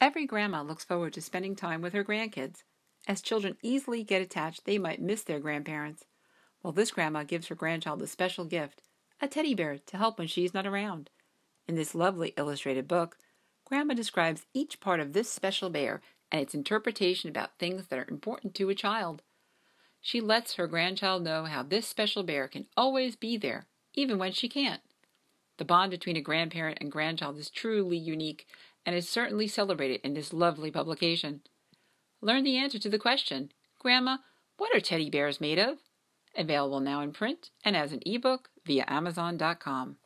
Every grandma looks forward to spending time with her grandkids. As children easily get attached, they might miss their grandparents. Well, this grandma gives her grandchild a special gift a teddy bear to help when she's not around. In this lovely illustrated book, Grandma describes each part of this special bear and its interpretation about things that are important to a child. She lets her grandchild know how this special bear can always be there, even when she can't. The bond between a grandparent and grandchild is truly unique and is certainly celebrated in this lovely publication. Learn the answer to the question, Grandma, what are teddy bears made of? Available now in print and as an ebook via Amazon.com.